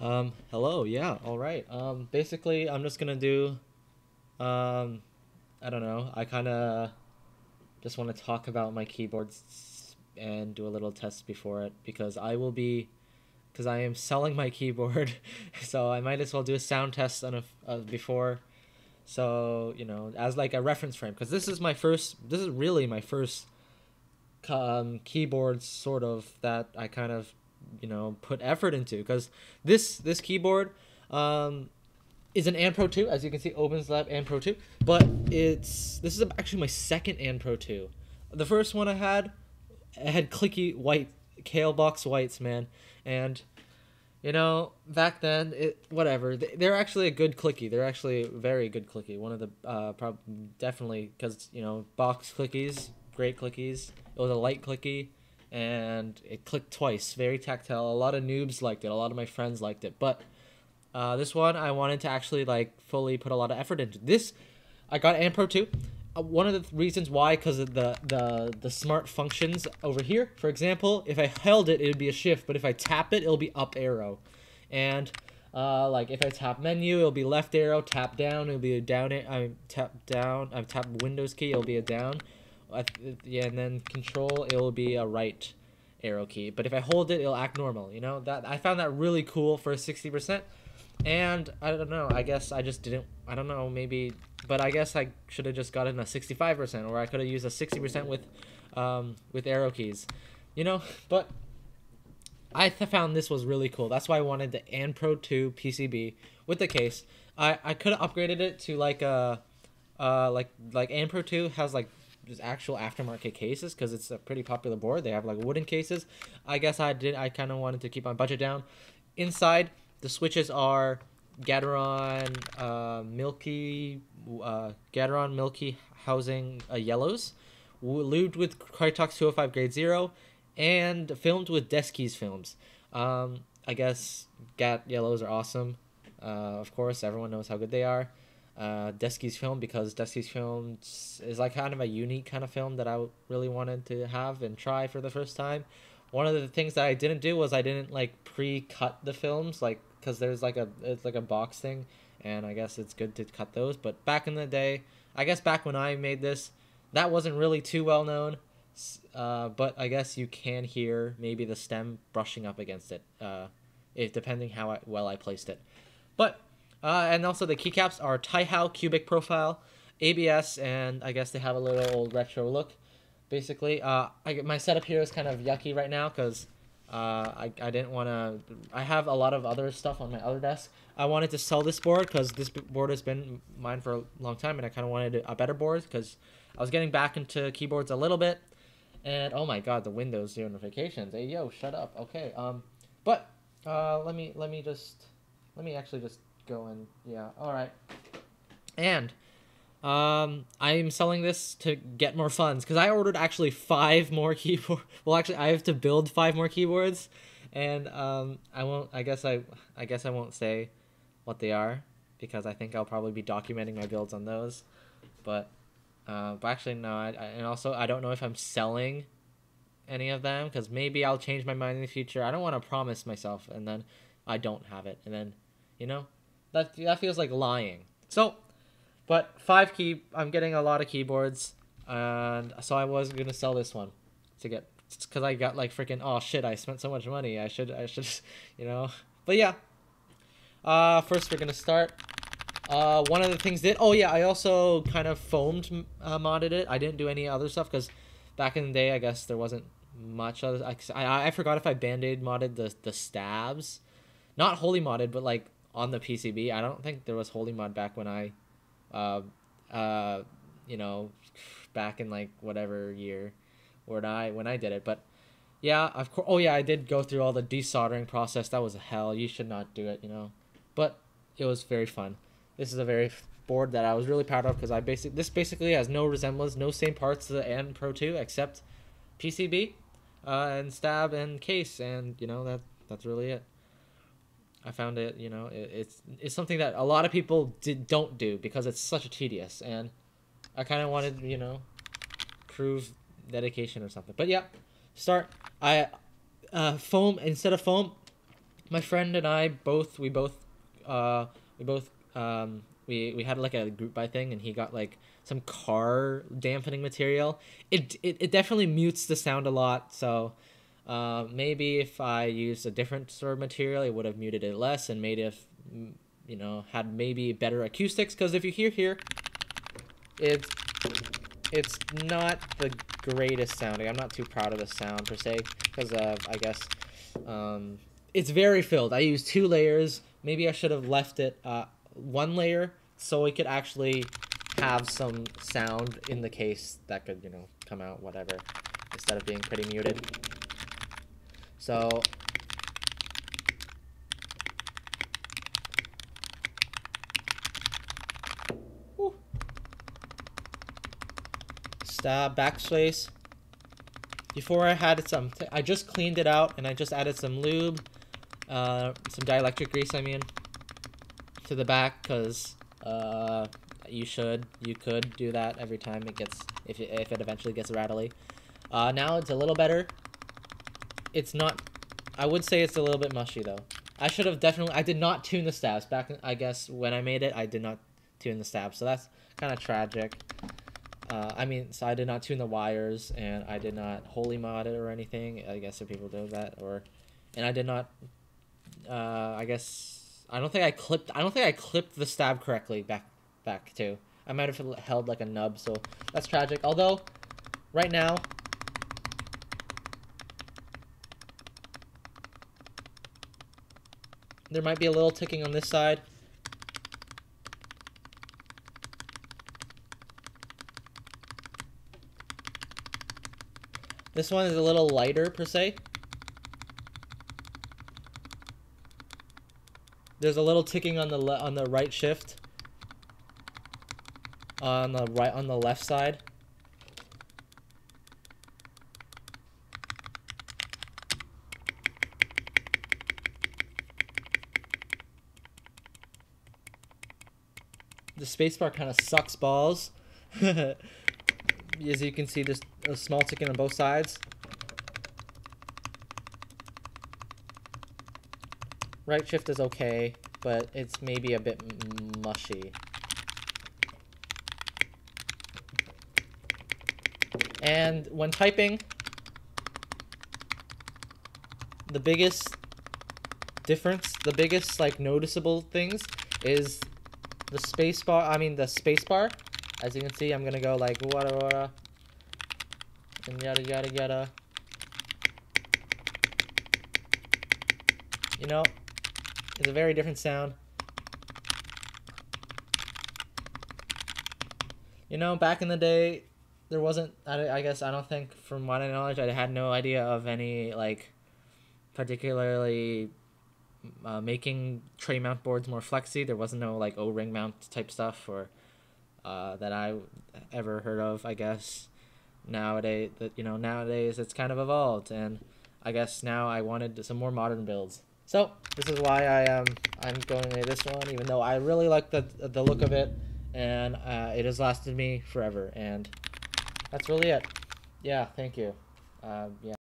Um, hello, yeah, all right. Um, basically, I'm just gonna do, um, I don't know. I kind of just want to talk about my keyboards and do a little test before it because I will be, because I am selling my keyboard, so I might as well do a sound test on a, uh, before, so you know, as like a reference frame because this is my first. This is really my first um, keyboard sort of that I kind of you know put effort into because this this keyboard um, is an Anne Pro 2 as you can see opens lab Anne Pro 2 but it's this is actually my second Anne Pro 2 the first one I had had clicky white Kailh box whites man. And you know back then it whatever. They're actually a good clicky. They're actually very good clicky. One of the uh prob- definitely because you know box clickies great clickies. It was a light clicky and it clicked twice. Very tactile. A lot of noobs liked it. A lot of my friends liked it. But uh, this one, I wanted to actually like fully put a lot of effort into. This, I got Anne Pro 2. Uh, one of the reasons why, because of the, the, the smart functions over here. For example, if I held it, it would be a shift. But if I tap it, it'll be up arrow. And uh, like if I tap menu, it'll be left arrow. Tap down, it'll be a down. I tap down. I tap Windows key, it'll be a down yeah, and then control it will be a right arrow key. But if I hold it, it'll act normal. You know that I found that really cool for sixty percent. And I don't know. I guess I just didn't. I don't know. Maybe, but I guess I should have just gotten a sixty-five percent, or I could have used a sixty percent with, um, with arrow keys, you know. But I found this was really cool. That's why I wanted the Anne Pro Two PCB with the case. I I could have upgraded it to like a, uh, like like Anne Pro Two has like just actual aftermarket cases because it's a pretty popular board. They have like wooden cases. I guess I did. I kind of wanted to keep my budget down. Inside, the switches are Gateron uh, Milky uh, Gateron Milky housing uh, yellows, lubed with Krytox 205 grade zero, and filmed with Deskey's films. Um, I guess Gat yellows are awesome. Uh, of course, everyone knows how good they are uh, Deskey's film because Deskey's film is like kind of a unique kind of film that I really wanted to have and try for the first time. One of the things that I didn't do was I didn't like pre-cut the films like because there's like a it's like a box thing and I guess it's good to cut those. But back in the day, I guess back when I made this, that wasn't really too well known. Uh, but I guess you can hear maybe the stem brushing up against it, uh, if depending how I, well I placed it. But uh, and also the keycaps are Taihao cubic profile, ABS, and I guess they have a little old retro look. Basically, uh, I, my setup here is kind of yucky right now because uh, I, I didn't want to. I have a lot of other stuff on my other desk. I wanted to sell this board because this board has been mine for a long time, and I kind of wanted a better board because I was getting back into keyboards a little bit. And oh my god, the Windows notifications. Hey yo, shut up. Okay. Um, but uh, let me let me just let me actually just going. Yeah. All right. And um, I'm selling this to get more funds because I ordered actually five more keyboard. Well, actually, I have to build five more keyboards, and um, I won't. I guess I. I guess I won't say what they are because I think I'll probably be documenting my builds on those. But, uh, but actually no. I, I, and also I don't know if I'm selling any of them because maybe I'll change my mind in the future. I don't want to promise myself and then I don't have it and then, you know, that that feels like lying. So, but five key. I'm getting a lot of keyboards, and so I was gonna sell this one to get because I got like freaking oh shit I spent so much money I should I should you know but yeah. Uh, first we're gonna start. Uh, one of the things did oh yeah I also kind of foamed uh, modded it. I didn't do any other stuff because back in the day I guess there wasn't much other. I, I, I forgot if I band-aid modded the the stabs, not Holee modded but like on the PCB. I don't think there was Holee Mod back when I, uh, uh, you know, back in like whatever year, when I when I did it. But yeah, of course. Oh yeah, I did go through all the desoldering process. That was a hell. You should not do it, you know. But it was very fun. This is a very board that I was really proud of because I basic this basically has no resemblance, no same parts to the Anne Pro 2 except PCB, uh, and stab and case, and you know that that's really it. I found it, you know, it, it's it's something that a lot of people did don't do because it's such a tedious, and I kind of wanted, you know, prove dedication or something. But yeah, start. I uh, foam instead of foam, my friend and I both we both uh we both um we we had like a group buy thing and he got like some car dampening material. It it, it definitely mutes the sound a lot, so uh, maybe if I used a different sort of material, it would have muted it less and made it, you know, had maybe better acoustics. Because if you hear here, it's it's not the greatest sounding. I'm not too proud of the sound per se because I guess um, it's very filled. I used two layers. Maybe I should have left it uh, one layer so it could actually have some sound in the case that could you know come out whatever instead of being pretty muted. So Stab backspace. Before I had some, I just cleaned it out and I just added some lube, uh, some dielectric grease. I mean, to the back because uh, you should, you could do that every time it gets, if it, if it eventually gets rattly. Uh, now it's a little better. It's not, I would say it's a little bit mushy though. I should have definitely, I did not tune the stabs. Back, I guess, when I made it, I did not tune the stabs. So that's kind of tragic. Uh, I mean, so I did not tune the wires, and I did not Holee mod it or anything. I guess if people do that, or, and I did not. Uh, I guess I don't think I clipped. I don't think I clipped the stab correctly back back too. I might have held like a nub, so that's tragic. Although, right now. There might be a little ticking on this side. This one is a little lighter, per se. There's a little ticking on the on the right shift. On the right on the left side. Spacebar kind of sucks balls. as you can see, there's a small ticking on both sides. Right shift is okay, but it's maybe a bit mushy. And when typing, the biggest difference, the biggest like noticeable things is the spacebar, I mean the spacebar as you can see, I'm gonna go like wada wada and yada yada yada. You know, it's a very different sound. You know, back in the day, there wasn't. I, I guess I don't think, from my knowledge, I had no idea of any like particularly uh, making tray mount boards more flexy. There wasn't no like O ring mount type stuff or uh, that I ever heard of. I guess nowadays that you know nowadays it's kind of evolved, and I guess now I wanted some more modern builds. So this is why I am um, I'm going with this one, even though I really like the the look of it, and uh, it has lasted me forever. And that's really it. Yeah, thank you. Uh, yeah.